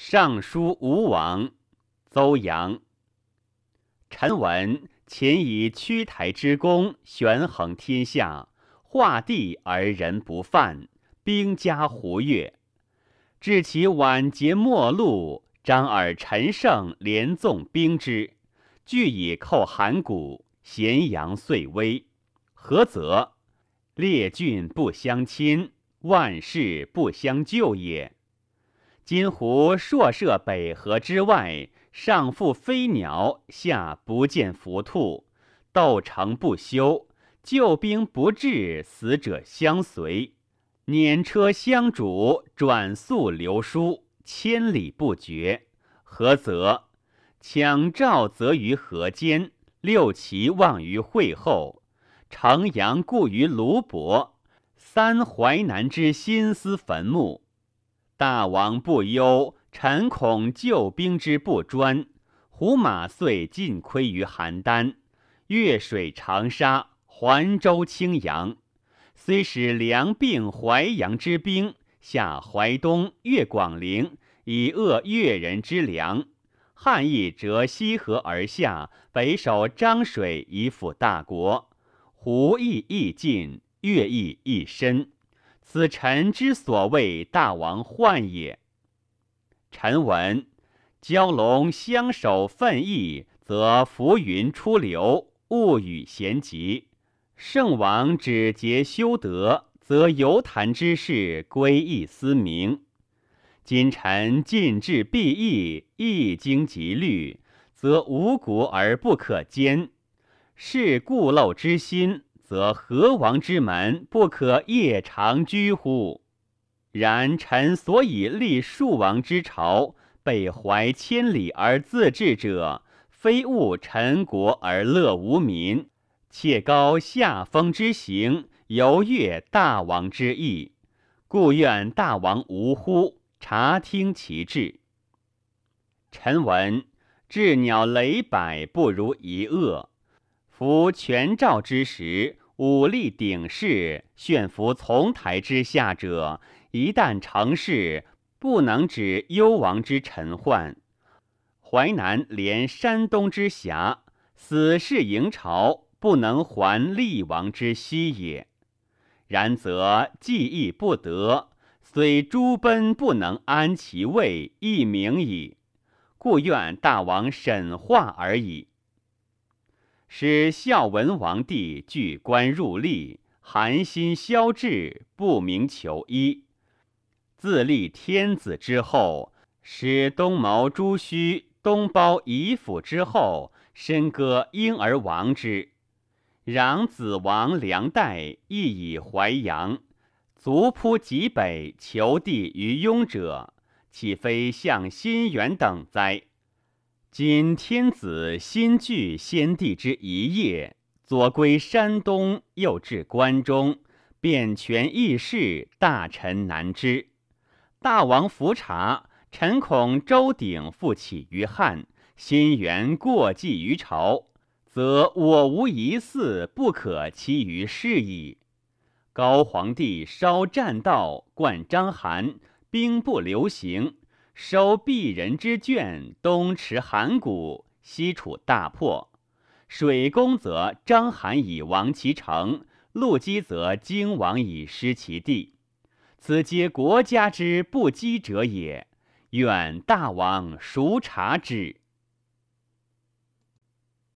尚书吴王邹阳。臣闻秦以屈台之功，悬衡天下，画地而人不犯，兵家胡越。至其晚节末路，张耳陈胜连纵兵之，俱以寇函谷，咸阳遂危。何则？列郡不相亲，万事不相救也。今湖朔涉北河之外，上复飞鸟，下不见伏兔，斗城不休，救兵不至，死者相随，辇车相逐，转速流疏，千里不绝。何则？抢赵则于河间，六齐望于会后，城阳固于卢伯，三淮南之心思坟墓。大王不忧，臣恐救兵之不专。胡马遂尽亏于邯郸，越水长沙，环州青阳，虽使梁并淮阳之兵下淮东，越广陵，以遏越人之粮。汉亦折西河而下，北守漳水，以辅大国。胡亦亦尽，越亦亦深。此臣之所谓大王患也。臣闻蛟龙相守奋翼，则浮云出流，物与咸集；圣王止节修德，则游谈之事归义思明。今臣尽致必义，一经极虑，则无谷而不可兼，是固陋之心。则何王之门不可夜长居乎？然臣所以立庶王之朝，北怀千里而自治者，非务陈国而乐无民，且高下风之行，犹悦大王之意，故愿大王无乎？察听其志。臣闻鸷鸟雷百不如一恶。夫权赵之时，武力鼎势，炫服从台之下者，一旦成事，不能止幽王之臣患。淮南连山东之辖，死士迎朝，不能还厉王之息也。然则计亦不得，虽诸奔不能安其位，亦明矣。故愿大王审化而已。使孝文王帝拒官入吏，寒心消滞，不明求医。自立天子之后，使东谋朱须，东包夷府之后，深割婴儿亡之。攘子王梁代亦以淮阳，卒扑极北，求地于雍者，岂非向心远等哉？今天子新据先帝之遗业，左归山东，右至关中，遍权易事，大臣难知。大王伏察，臣恐周鼎复起于汉，新元过继于朝，则我无一嗣，不可期于世矣。高皇帝烧栈道，灌章邯，兵不流行。收鄙人之卷，东持函谷，西楚大破。水攻则张邯以亡其城，陆基则荆王以失其地。此皆国家之不积者也。愿大王熟察之。